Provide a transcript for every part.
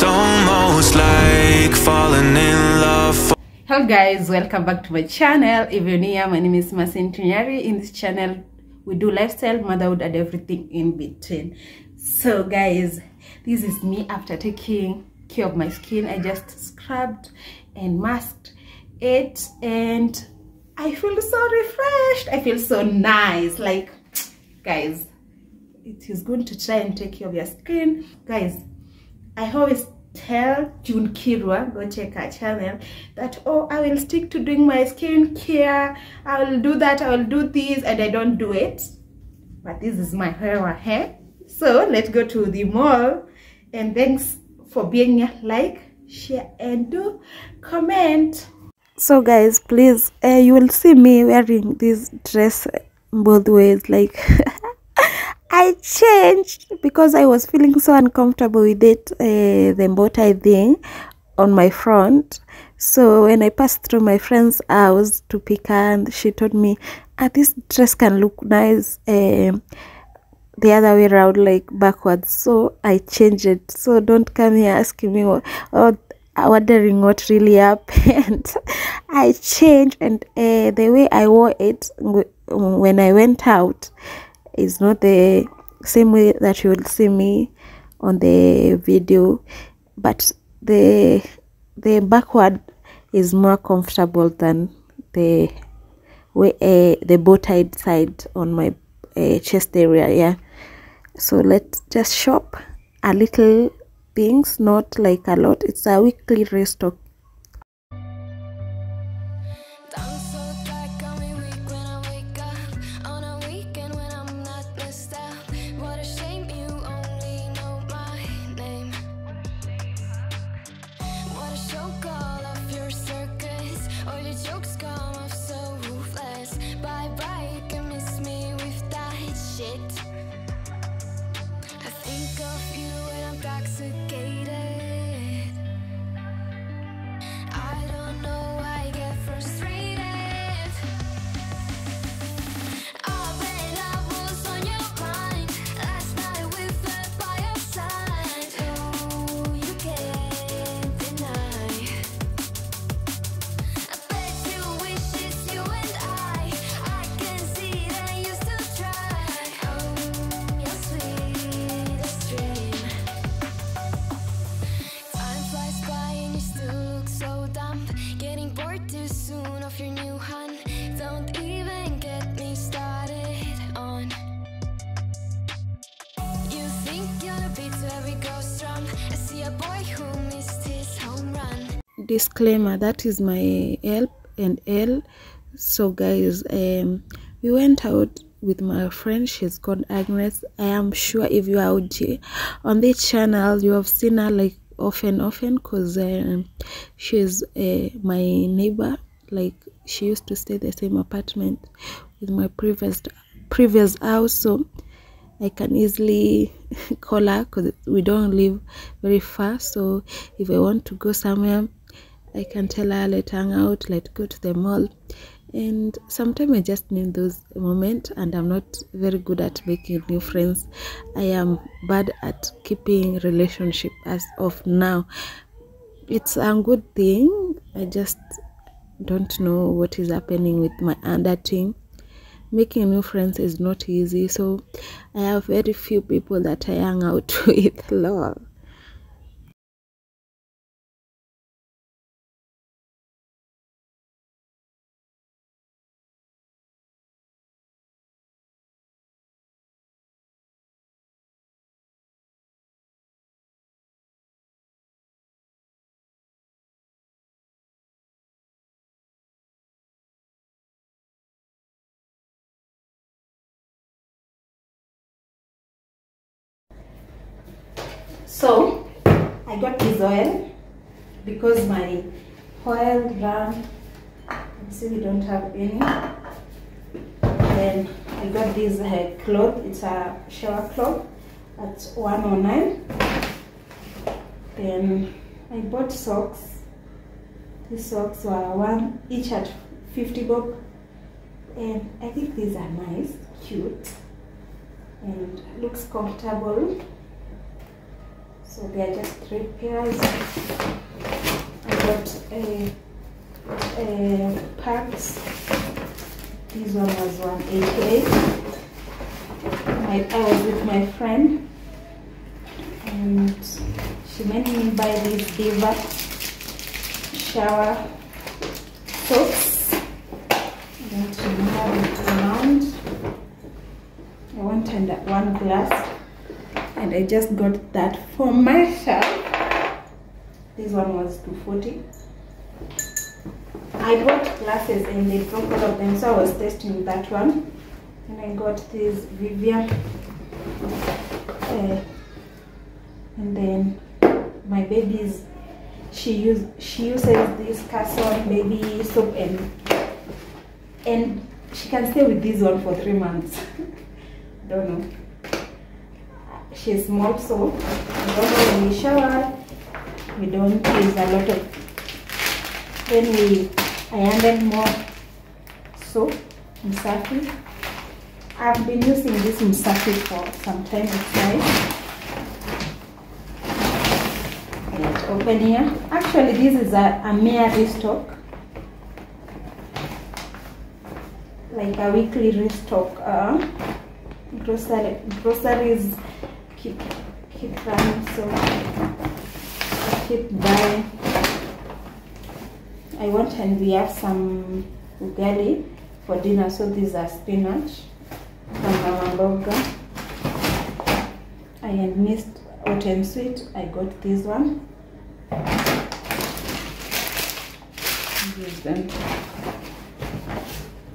It's almost like falling in love. Hello guys, welcome back to my channel. If you're new, my name is Mercy Ntinyari. In this channel, we do lifestyle, motherhood, and everything in between. So guys, this is me after taking care of my skin. I just scrubbed and masked it and I feel so refreshed. I feel so nice. Like, guys, it is good to try and take care of your skin. Guys, I always tell June Kirwa, go check her channel, that oh, I will stick to doing my skincare. I will do that, I will do this, and I don't do it. But this is my hair, hair. So let's go to the mall. And thanks for being here. Like, share, and do comment. So guys, please, uh, you will see me wearing this dress both ways. Like, I changed because I was feeling so uncomfortable with it, uh, the tie thing on my front. So when I passed through my friend's house to pick her, and she told me, ah, this dress can look nice um the other way around, like backwards. So I changed it. So don't come here asking me what, or wondering what really happened. I changed, and uh, the way I wore it when I went out is not the same way that you will see me on the video but the the backward is more comfortable than the way uh, the bow tied side on my uh, chest area yeah. So let's just shop a little things not like a lot. It's a weekly restock disclaimer that is my help and L. So guys, um, we went out with my friend. She's called Agnes. I am sure if you are OG on this channel, you have seen her like often, often, cause um, she's uh, my neighbor. Like she used to stay the same apartment with my previous previous house. So I can easily call her because we don't live very far. So if I want to go somewhere, I can tell her let's hang out, let's go to the mall. And sometimes I just need those moments, and I'm not very good at making new friends. I am bad at keeping relationship as of now. It's a good thing. I just don't know what is happening with my under team making new friends is not easy so i have very few people that i hang out with lol so i got this oil because my oil ran see we don't have any. Then i got this uh, cloth it's a shower cloth at 109 then i bought socks. These socks were one each at 50 bob. And i think these are nice cute and looks comfortable so they are just three pairs i got a, uh, a uh, packs this one was 188 my, i was with my friend and she made me buy this diva shower soaps and to have it around. I wanted one glass and I just got that for myself. This one was 240. I bought glasses and they broke all of them, so I was testing that one. And I got this Vivian. Uh, and then my baby's she use she uses this Castle baby soap and and she can stay with this one for three months. Don't know she's small so when we shower we don't use a lot of then we I added more soap Msafi I've been using this Msafi for some time outside let's open here. Actually this is a, a mere restock. Like a weekly restock uh, grocery groceries keep keep running so keep buying I want and we have some ugali for dinner so these are spinach from Mama I had missed hot and sweet I got this one. Use them.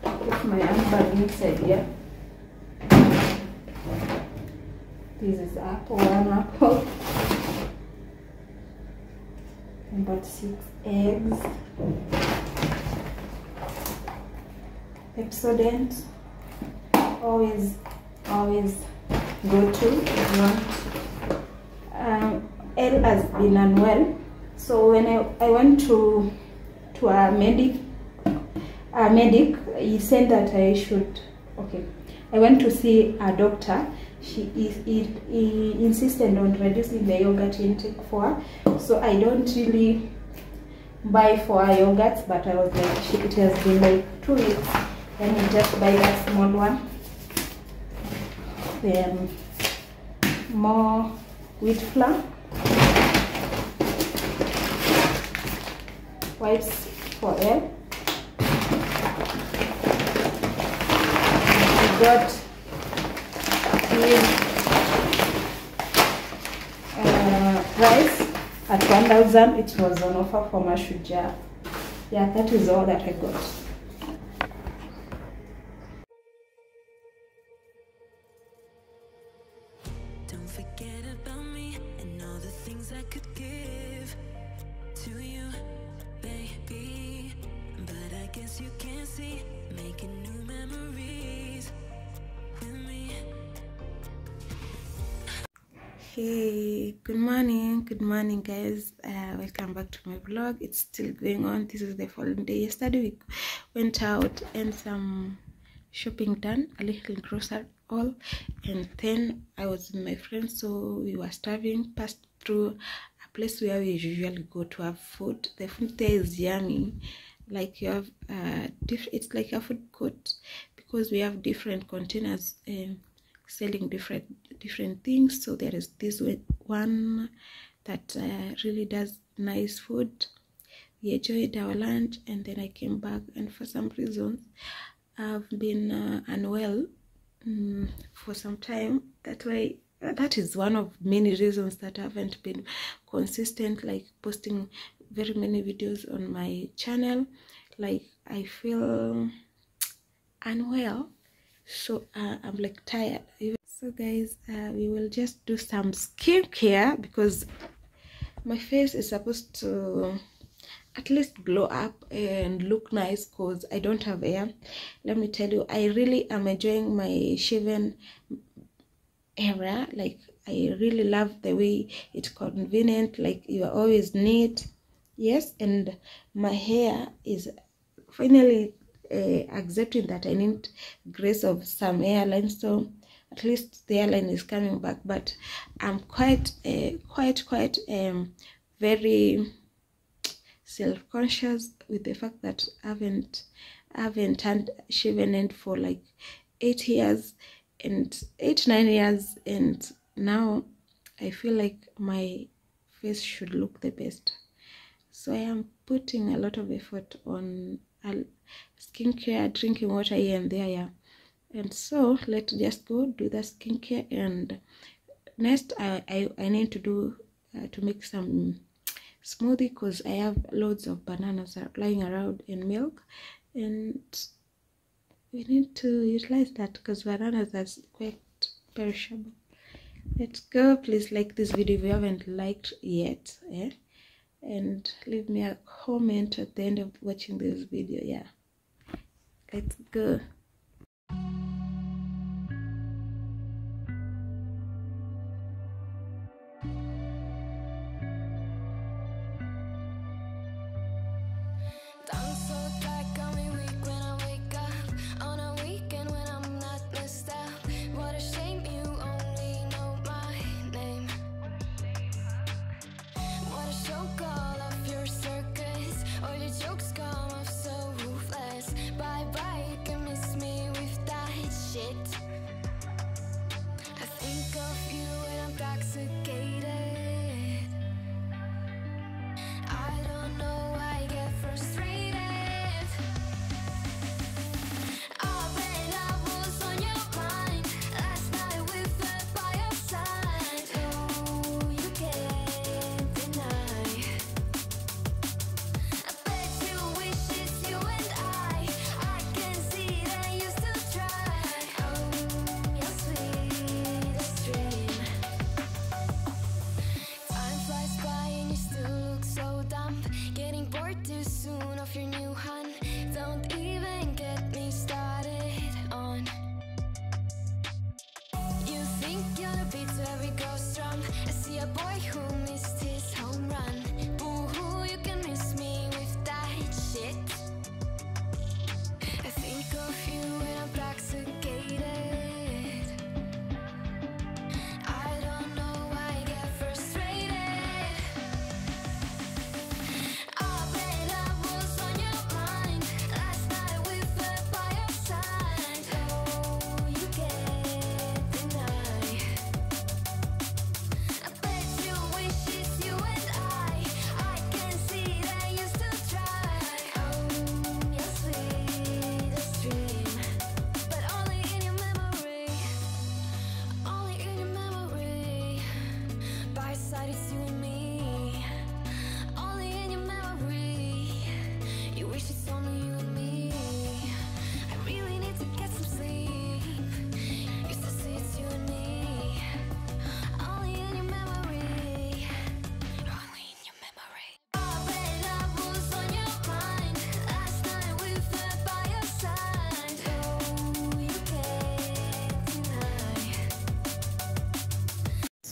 Put my handbag inside here This is apple, one apple. Got six eggs. Pepsodent. Always, always go to. Um, Elle has been unwell, so when I, I went to to a medic, a medic, he said that I should. Okay, I went to see a doctor she is he, he insisted on reducing the yogurt intake for so i don't really buy for yogurts but i was like she, it has been like two weeks then you just buy that small one. Then more wheat flour. Wipes for air got uh, price? At 1000 it was on offer for Mashujaa. Yeah that is all that I got. Don't forget about me and all hey good morning good morning guys. Uh, welcome back to my vlog. It's still going on. This is the following day. Yesterday we went out and some shopping done a little grocery all. And then i was with my friends so we were starving passed through a place where we usually go to have food. The food there is yummy. Like you have uh it's like a food court because we have different containers um, selling different different things. So there is this one that uh, really does nice food. We enjoyed our lunch and then i came back and for some reasons i've been uh, unwell mm, for some time. That way that is one of many reasons that i haven't been consistent like posting very many videos on my channel. Like i feel unwell so uh, i'm like tired. So guys uh, we will just do some skincare because my face is supposed to at least glow up and look nice because i don't have hair. Let me tell you i really am enjoying my shaven area. Like i really love the way it's convenient. Like you are always neat. Yes and my hair is finally uh, accepting that i need grace of some hairline so at least the airline is coming back but i'm quite uh, quite quite um very self-conscious with the fact that i haven't I haven't turned shaven end for like eight years and eight nine years and now i feel like my face should look the best. So i am putting a lot of effort on skincare drinking water here and there yeah. And so let's just go do the skincare and next i i, I need to do uh, to make some smoothie because i have loads of bananas lying around in milk. And we need to utilize that because bananas are quite perishable. Let's go. Please like this video if you haven't liked yet eh? And leave me a comment at the end of watching this video yeah. Let's go Bored too soon of your new hun. Don't even get me started on. You think you're the beat every ghost drum. I see a boy who missed his home run.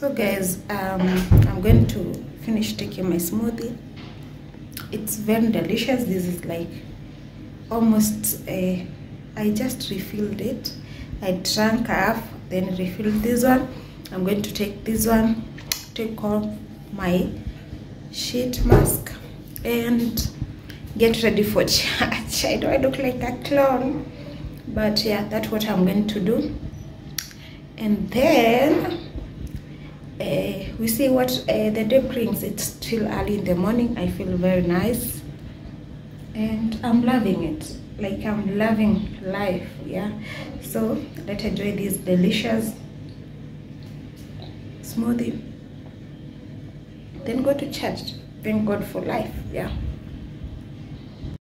So guys um i'm going to finish taking my smoothie. It's very delicious. This is like almost uh, i just refilled it. I drank half then refilled this one. I'm going to take this one take off my sheet mask and get ready for church i know i look like a clown but yeah that's what i'm going to do. And then uh, we see what uh, the day brings it's still early in the morning. I feel very nice. And i'm loving it. Like i'm loving life yeah? So let's enjoy this delicious smoothie. Then go to church. Thank god for life yeah